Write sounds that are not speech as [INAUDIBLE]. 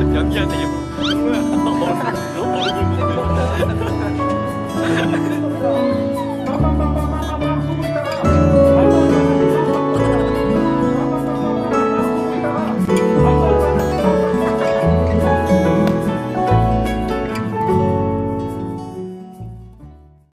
연기한테 이게 얼굴 얼굴 [LAUGHS]